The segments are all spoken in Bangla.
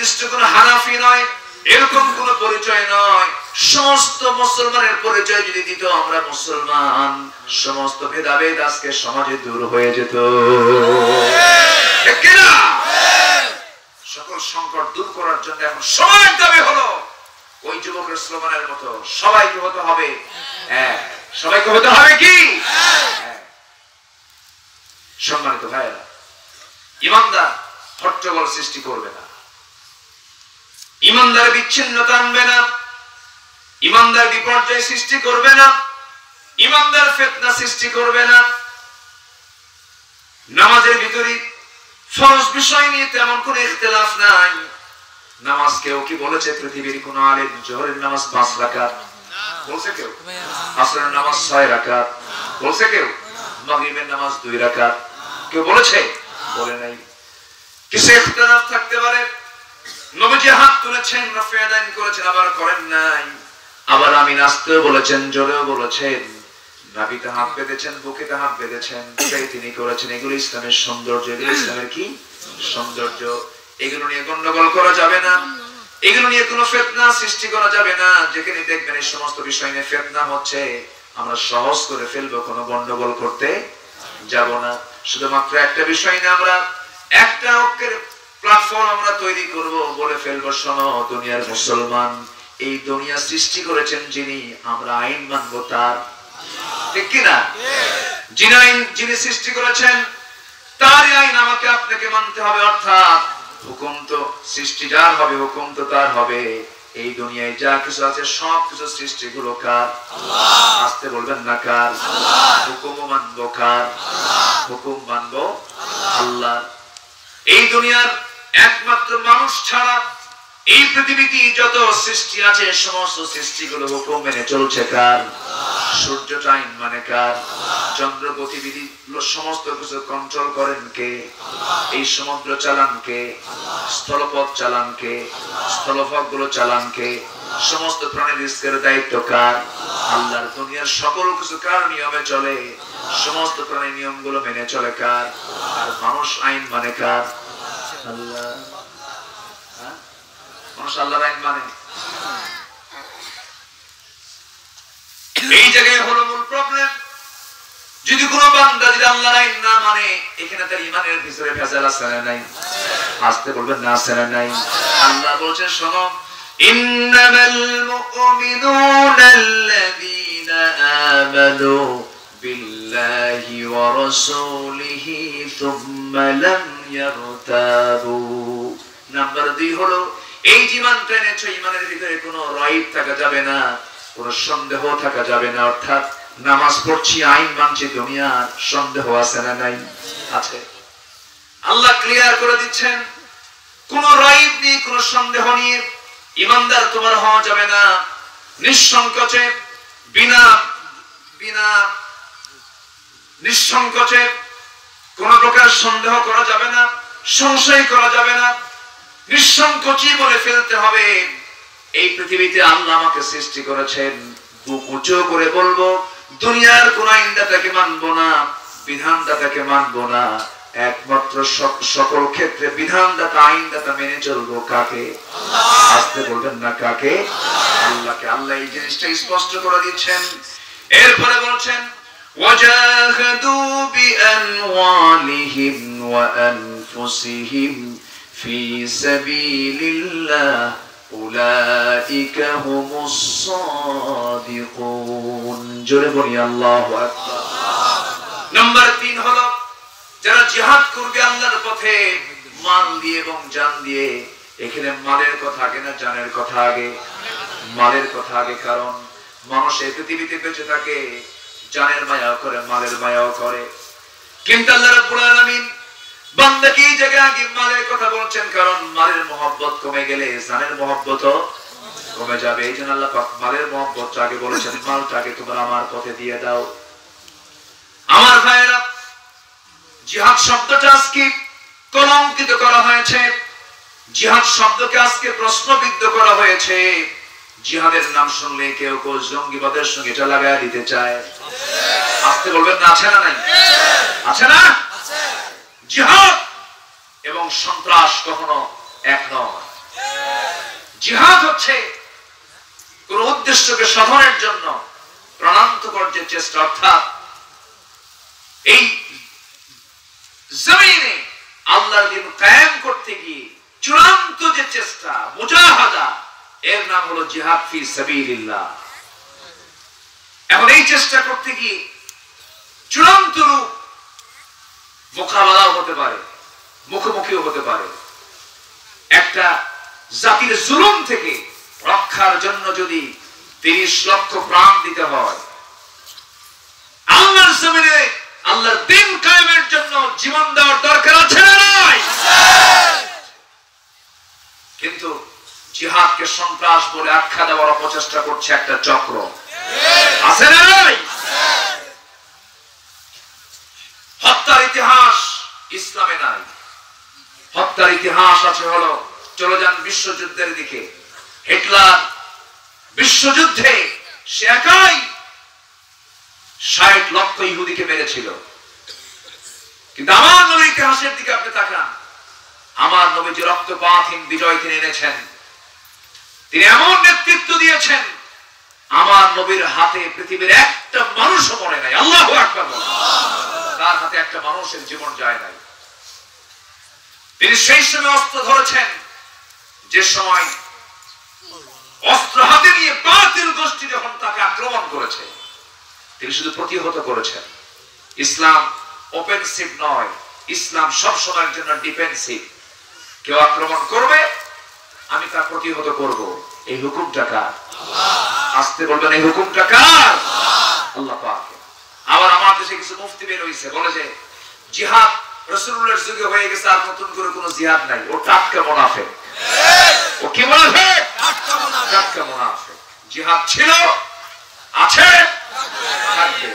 নির্দিষ্ট কোন হানাফি নয়, এরকম কোন পরিচয় নয়। সমস্ত মুসলমানের পরিচয় যদি দিত, আমরা মুসলমান। সমস্ত ভেদাভেদ আজকে সমাজে দূর হয়ে যেত। সকল সংকট দূর করার জন্য এখন সময়ের দাবি হলো। ওই যুবকের স্লোগানের মতো, সবাইকে হতে হবে সবাইকে হতে হবে কি। সম্মানিত ভাইয়েরা, ইমানদার হট্টগোল সৃষ্টি করবে না। ইমানদার বিচ্ছিন্নতা আনবে না, ইমানদার বিপর্যয় সৃষ্টি করবে না, ইমানদার ফেতনা সৃষ্টি করবে না। নামাজের ভিতরে ফরজ বিষয় নিয়ে তেমন কোন ইখতিলাফ নাই। নামাজ কেউ কি বলেছে? পৃথিবীর কোন আলেম জোহরের নামাজ পাঁচ রাকাত? বলছে কেউ। আসরের নামাজ ছয় রাকাত? বলছে কেউ। মাগরিবের নামাজ দুই রাকাত? কেউ বলেছে? বলে নাই। কিছু ইখতিলাফ থাকতে পারে? নবীজি হাত তুলেছেন করেছেন, আবার করেন নাই। আবার আমি বলেছেন, জোরেও বলেছেন। নাবিতে হাত বেঁধেছেন, বুকেতে হাত বেঁধেছেন। তিনি করেছেন, এগুলো ইসলামের সৌন্দর্য, এগুলো ইসলামের কি? সৌন্দর্য। এগুলো নিয়ে গন্ডগোল করা যাবে না। এগুলো নিয়ে কোনো ফেতনা সৃষ্টি করা যাবে না। যেখানে দেখবেন এই সমস্ত বিষয় নিয়ে ফেতনা হচ্ছে, আমরা সহজ করে ফেলব, কোনো গন্ডগোল করতে যাব না। শুধুমাত্র একটা বিষয় নিয়ে আমরা একটা অক্ষের প্ল্যাটফর্ম আমরা তৈরি করব বলে ফেলব শোনো দুনিয়ার মুসলমান। এই দুনিয়া সৃষ্টি করেছেন যিনি আমরা আইন মানবো তার। ঠিক কিনা যিনি আইন যিনি সৃষ্টি করেছেন তারই আইন আমাকে আপনাকে মানতে হবে অর্থাৎ হুকুম তো সৃষ্টি যার হবে হুকুম তো তার হবে। এই দুনিয়ায় যা কিছু আছে সব কিছু সৃষ্টি গুলো কার আসতে বলবেন না কার? হুকুম মানবো কার? হুকুম মানবো আল্লাহ এই দুনিয়ার একমাত্র মানুষ ছাড়া এই পৃথিবীতে যত সৃষ্টি আছে, সমস্ত সৃষ্টিগুলো হুকুম মেনে চলছে কার? সূর্য টাইম মানে কার? চন্দ্র গতিবিধি সমস্ত কিছু কন্ট্রোল করেন কে? এই সমুদ্র চালান কে? স্থলপথ চালান কে? স্থলপথগুলো চালান কে? সমস্ত প্রাণী রিস্কের দায়িত্ব কার? আল্লাহর দুনিয়ার সকল কিছু কার নিয়মে চলে? সমস্ত প্রাণী নিয়মগুলো মেনে চলে কার? আর মানুষ আইন মানে কার? হ্যাঁ? মানে। এই জায়গায় হলো মূল প্রবলেম যদি কোনো বান্দা যদি আল্লাহর আইন না মানে এখানে তার ইমানের ভিতরে ভেজাল আছে নাই? আসতে বলবেন না আছে নাই? আল্লাহ বলছেন, শোনো, ইন্নামাল মুমিনুনা আল্লাযীনা আমানু বিল্লাহি ওয়া রাসূলিহি থুম্মা লাম ইয়ারতাবু নাম্বার 2 হলো, এই জীবনটা এনেছো ইমানের ভিতরে কোনো রাইট থাকা যাবে না, কোনো সন্দেহ থাকা যাবে না, অর্থাৎ নামাজ পড়ছি, আইন মানছি, দুনিয়ার সন্দেহ আছে না নাই? আছে। আল্লাহ ক্লিয়ার করে দিচ্ছেন, কোন রাইব নেই, কোন সন্দেহ নিয়ে ইমানদার তোমার হওয়া যাবে না, নিঃসংকোচে, বিনা বিনা নিঃসংকোচে কোন প্রকার সন্দেহ করা যাবে না সংশয় করা যাবে না। নিঃসংকোচই বলে ফেলতে হবে। এই পৃথিবীতে আল্লাহ আমাকে সৃষ্টি করেছেন। বুক উঁচু করে বলব দুনিয়ার কোন আইনদাতাকে মানবো না বিধানদাতাকে মানবো না। একমাত্র সক- সকল ক্ষেত্রে বিধানদাতা আইনদাতা মেনে চলবো কাকে? আসতে বলবেন না কাকে? আল্লাহকে আল্লাহ এই জিনিসটা স্পষ্ট করে দিচ্ছেন। এরপরে বলছেন وجاهدوا بأموالهم وأنفسهم في سبيل الله أولئك هم الصادقون জোরে বলি আল্লাহু আকবার নাম্বার 3 হলো যারা জিহাদ করবে আল্লাহর পথে মাল দিয়ে এবং জান দিয়ে এখানে মালের কথা আগে না জানের কথা আগে মালের কথা আগে কারণ মানুষ এই পৃথিবীতে বেঁচে থাকে জানের মায়াও করে, মালের মায়াও করে। কিন্তু আল্লাহ রাব্বুল আলামিন বান্দাকে এই জায়গায় আগে মালের কথা বলছেন, কারণ মালের মহব্বত কমে গেলে জানের মহব্বতও কমে যাবে। এই জন্য আল্লাহ মালের মহব্বত আগে বলেছেন, মালটাকে তোমরা আমার পথে দিয়ে দাও। আমার ভাইয়েরা, জিহাদ শব্দটা আজকে কলঙ্কিত করা হয়েছে। জিহাদ শব্দকে আজকে প্রশ্নবিদ্ধ করা হয়েছে। জিহাদের নাম শুনলে কেউ কেউ জঙ্গিবাদের সঙ্গে এটা লাগায় দিতে চায়। আসতে বলবেন না, আছে না নাই? আছে না? জিহাদ এবং সন্ত্রাস কখনো এক নয়। জিহাদ হচ্ছে কোন উদ্দেশ্যকে সাধনের জন্য প্রাণান্তকর যে চেষ্টা, অর্থাৎ এই জমিনে আল্লাহর দিন কায়েম করতে গিয়ে চূড়ান্ত যে চেষ্টা, মুজাহাদা এর নাম হলো জিহাদ ফি সাবিলিল্লাহ। এখন এই চেষ্টা করতে গিয়ে চূড়ান্ত রূপ মোকাবেলাও হতে পারে, মুখোমুখিও হতে পারে। একটা জাতির জুলুম থেকে রক্ষার জন্য যদি তিরিশ লক্ষ প্রাণ দিতে হয়, আল্লাহর জমিনে আল্লাহর দিন কায়েমের জন্য জীবন দেওয়ার দরকার আছে না নাই? কিন্তু জিহাদকে সন্ত্রাস বলে আখ্যা দেওয়ার অপচেষ্টা করছে একটা চক্র। আছে না হত্যার ইতিহাস ইসলামে নাই। হত্যার ইতিহাস আছে হলো, চলে যান বিশ্বযুদ্ধের দিকে। হিটলার বিশ্বযুদ্ধে সে একাই ষাট লক্ষ ইহুদিকে মেরেছিল। কিন্তু আমার নবীর ইতিহাসের দিকে আপনি তাকান। আমার নবী যে রক্তপাতহীন বিজয় তিনি এনেছেন। তিনি এমন নেতৃত্ব দিয়েছেন, আমার নবীর হাতে পৃথিবীর একটা মানুষও মরে নাই। আল্লাহ তার হাতে একটা মানুষের জীবন যায় নাই। তিনি সেই সময় অস্ত্র ধরেছেন, যে সময় অস্ত্র হাতে নিয়ে বাতিল গোষ্ঠী যখন তাকে আক্রমণ করেছে, তিনি শুধু প্রতিহত করেছেন। ইসলাম ওপেনসিভ নয়। ইসলাম সব সময়ের জন্য ডিফেন্সিভ কেউ আক্রমণ করবে আমি তার প্রতিহত করব। এই হুকুমটা কার? আসতে বলবেন এই হুকুমটা কার? আল্লাহ পাক আবার আমার দেশে কিছু মুফতি বের হইছে বলে যে জিহাদ রসুলের যুগে হয়ে গেছে আর নতুন করে কোনো জিহাদ নাই। ও টাটকা মোনাফে ও কি মোনাফে টাটকা মোনাফে জিহাদ ছিল আছে থাকবে।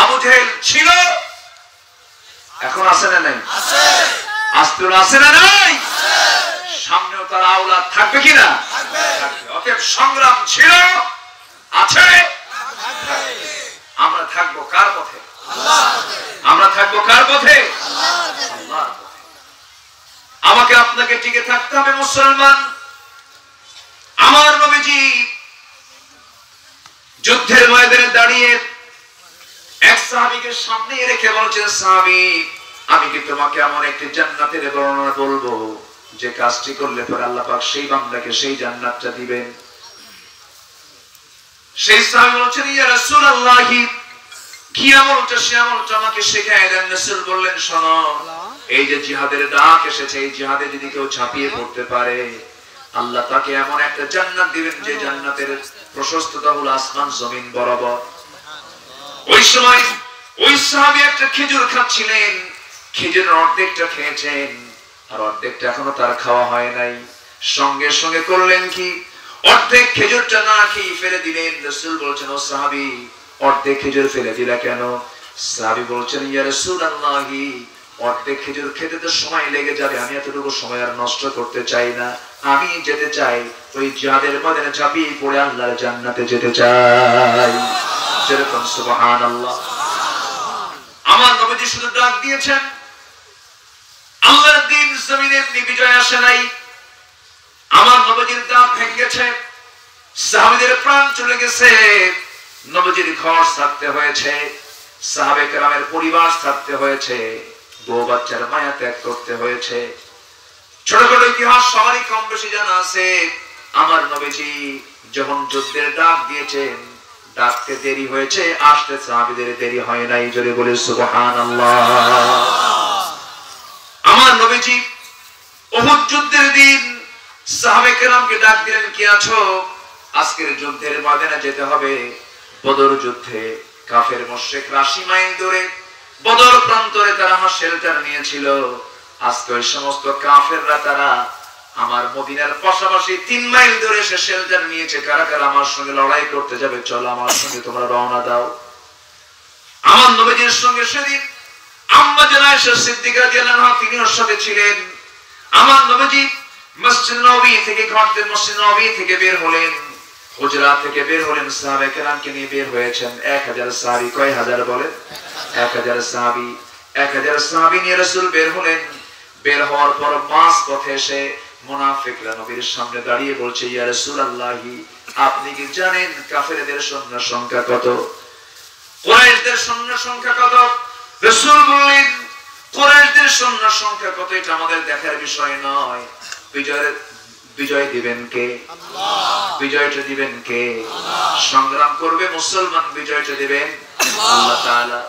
আবু জেহেল ছিল এখন আছে না নাই? আসতে আছে না নাই? তার আওলাদ থাকবে কিনা? অতএব সংগ্রাম ছিল আছে আমরা থাকব কার পথে? আমরা থাকব কার পথে। আমাকে আপনাকে টিকে থাকতে হবে মুসলমান। আমার নবীজি যুদ্ধের ময়দানে দাঁড়িয়ে এক সাহাবিকে সামনে রেখে বলছেন সাহাবি আমি কি তোমাকে এমন একটি জান্নাতের বর্ণনা বলব? যে কাজটি করলে পরে আল্লাহ পাক সেই বান্দাকে সেই জান্নাতটা দিবেন। সেই সাহাবী বলছেন ইয়া রাসূলুল্লাহি, কি আমলটা সে আমলটা আমাকে শেখায় দেন, রাসূল বললেন, শোনো, এই যে জিহাদের ডাক এসেছে, এই জিহাদে যদি কেউ ঝাঁপিয়ে পড়তে পারে, আল্লাহ তাকে এমন একটা জান্নাত দিবেন যে জান্নাতের প্রশস্ততা হলো আসমান, জমিন, বরাবর। ওই সময় ওই সাহাবী একটা খেজুর খাচ্ছিলেন, খেজুরের অর্ধেকটা খেয়েছেন। আর অর্ধেকটা এখনও তার খাওয়া হয় নাই। সঙ্গে সঙ্গে করলেন কি? অর্ধেক খেজুরটা না খেয়ে ফেলে দিলেন। রসুল বলছেন, ও সাহাবি, অর্ধেক খেজুর ফেলে দিলা কেন? সাহাবি বলছেন, ইয়া রাসূলুল্লাহি, অর্ধেক খেজুর খেতে তো সময় লেগে যাবে। আমি এতটুকু সময় আর নষ্ট করতে চাই না। আমি যেতে চাই, ওই যাদের মধ্যে চাপিয়ে পড়ে আল্লাহর জান্নাতে যেতে চাই। যেরকম সুবহানাল্লাহ। আমার নবীজি শুধু ডাক দিয়েছেন আল্লাহর দিন জমিনে এমনি বিজয় আমার সবারই জানা নবীজি যখন যুদ্ধের ডাক দিয়েছেন, ডাকতে দেরি হয়েছে, আসতে সাহাবিদের দেরি হয় নাই, জোরে বলে আমার নবীজি উহুদ যুদ্ধের দিন সাহাবে কেরামকে ডাক দিলেন, কি আছো? আজকের যুদ্ধের ময়দানে যেতে হবে। বদর যুদ্ধে কাফের মোশেক রাশি মাইল দূরে বদর প্রান্তরে তারা আমার শেল্টার নিয়েছিল। আজকে ওই সমস্ত কাফেররা তারা আমার মদিনার পাশাপাশি তিন মাইল দূরে সে শেল্টার নিয়েছে। কারা কারা আমার সঙ্গে লড়াই করতে যাবে? চলো আমার সঙ্গে তোমরা রওনা দাও। আমার নবীজির সঙ্গে সেদিন আম্মা জানা এসে সিদ্দিকা দিলেন তিনি ওর সাথে ছিলেন। আমার নবীজি মসজিদ নবী থেকে মসজিদ নবী থেকে বের হলেন। হুজরা থেকে বের হলেন সাহাবে কেরামকে নিয়ে বের হয়েছেন। এক হাজার সাহাবি কয় হাজার বলেন? এক হাজার সাহাবি, এক হাজার সাহাবি নিয়ে রসুল বের হলেন। বের হওয়ার পর মাস পথে এসে মুনাফিকরা নবীর সামনে দাঁড়িয়ে বলছে, ইয়া রাসূলুল্লাহি, আপনি কি জানেন কাফেরদের সৈন্য সংখ্যা কত? কুরাইশদের সৈন্য সংখ্যা কত? রাসূল বললেন কুরাইশদের সৈন্য সংখ্যা কত? এটা আমাদের দেখার বিষয় নয়। বিজয়ের বিজয় দিবেন কে? বিজয়টা দিবেন কে? সংগ্রাম করবে মুসলমান বিজয়টা দিবেন আল্লাহ। তাআলা।